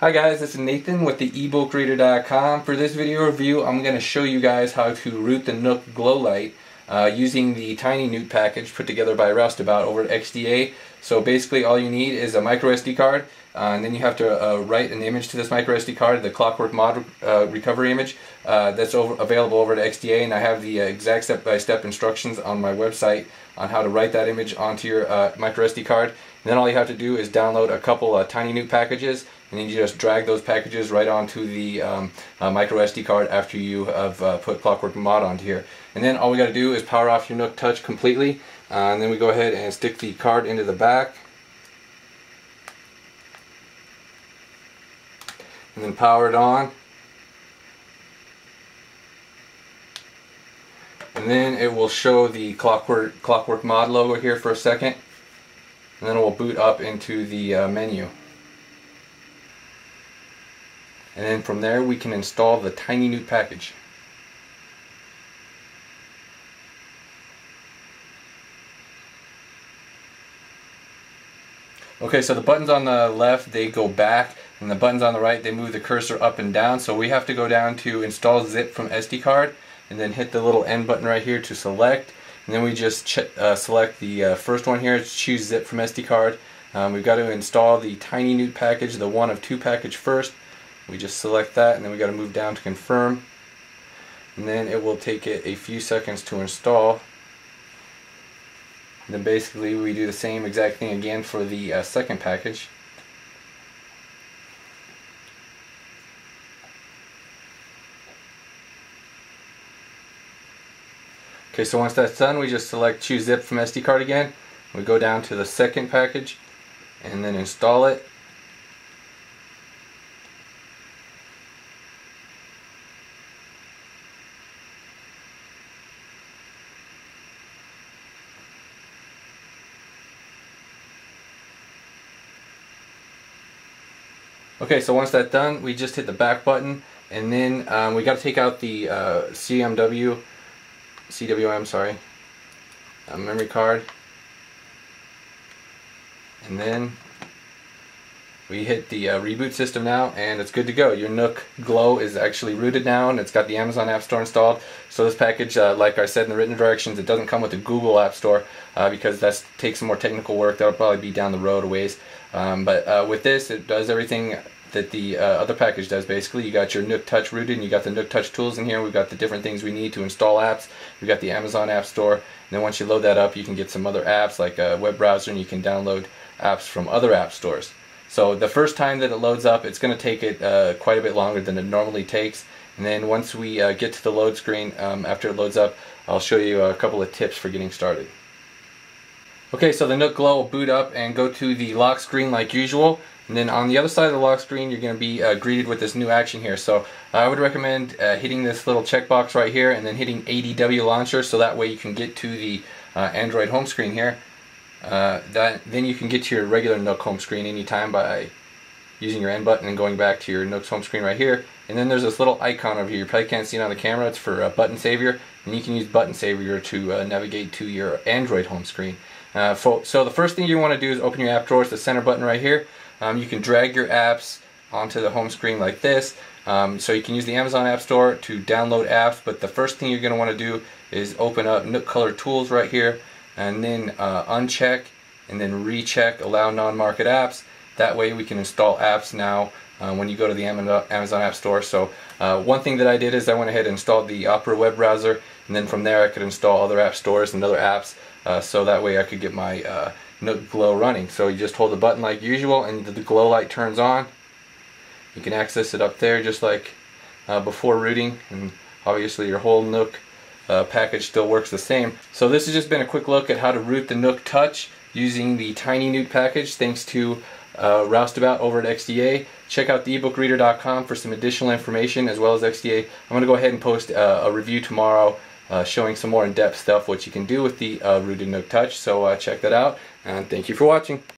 Hi guys, this is Nathan with the ebookreader.com. For this video review, I'm going to show you guys how to root the Nook Glow Light uh, using the TinyNoot package put together by Roustabout over at XDA. So basically all you need is a micro SD card, uh, and then you have to uh, write an image to this micro SD card, the Clockwork Mod uh, recovery image. Uh, that's over, available over at XDA, and I have the uh, exact step-by-step -step instructions on my website on how to write that image onto your micro SD card. And then all you have to do is download a couple TinyNoot packages, and then you just drag those packages right onto the um, micro SD card after you have put Clockwork Mod onto here. And then all we got to do is power off your Nook Touch completely, and then we go ahead and stick the card into the back. And then power it on. And then it will show the clockwork clockwork mod logo here for a second. And then it will boot up into the uh, menu and then from there we can install the TinyNoot package Okay, so the buttons on the left, they go back, and the buttons on the right, they move the cursor up and down. So we have to go down to install zip from SD card, and then hit the little N button right here to select. And then we just uh, select the uh, first one here, choose zip from SD card. Um, we've got to install the TinyNoot package, the one of two package first. We just select that, and then we got to move down to confirm. And then it will take it a few seconds to install. Then basically we do the same exact thing again for the uh, second package. Okay, so once that's done, we just select choose zip from SD card again. We go down to the second package and then install it. Okay, so once that's done, we just hit the back button, and then um, we got to take out the uh, CMW, CWM, sorry, uh, memory card, and then we hit the uh, reboot system now and it's good to go. Your Nook Glow is actually rooted now and it's got the Amazon App Store installed. So this package, uh, like I said in the written directions, it doesn't come with the Google App Store uh, because that takes some more technical work. That'll probably be down the road a ways. Um, but uh, with this, it does everything that the uh, other package does basically. You got your Nook Touch rooted and you got the Nook Touch tools in here. We've got the different things we need to install apps. We've got the Amazon App Store. And then once you load that up, you can get some other apps like a web browser and you can download apps from other app stores. So the first time that it loads up, it's going to take it uh, quite a bit longer than it normally takes. And then once we uh, get to the load screen, um, after it loads up, I'll show you a couple of tips for getting started. Okay, so the Nook Glow will boot up and go to the lock screen like usual. And then on the other side of the lock screen, you're going to be uh, greeted with this new action here. So I would recommend uh, hitting this little checkbox right here and then hitting ADW Launcher so that way you can get to the uh, Android home screen here. Uh, that Then you can get to your regular Nook home screen anytime by using your N button and going back to your Nook's home screen right here. And then there's this little icon over here. You probably can't see it on the camera. It's for uh, Button Savior. And you can use Button Savior to uh, navigate to your Android home screen. Uh, for, so the first thing you want to do is open your app drawer. It's the center button right here. Um, you can drag your apps onto the home screen like this. Um, so you can use the Amazon App Store to download apps. But the first thing you're going to want to do is open up Nook Color Tools right here and then uh, uncheck and then recheck allow non-market apps. That way we can install apps now uh, when you go to the Amazon App Store. So uh, one thing that I did is I went ahead and installed the Opera web browser and then from there I could install other app stores and other apps uh, so that way I could get my uh, Nook Glow running. So you just hold the button like usual and the glow light turns on. You can access it up there just like uh, before rooting and obviously your whole Nook uh, package still works the same. So this has just been a quick look at how to root the Nook Touch using the TinyNoot package thanks to uh, Roustabout over at XDA. Check out theebookreader.com for some additional information as well as XDA. I'm going to go ahead and post uh, a review tomorrow uh, showing some more in-depth stuff what you can do with the uh, Rooted Nook Touch. So uh, check that out and thank you for watching.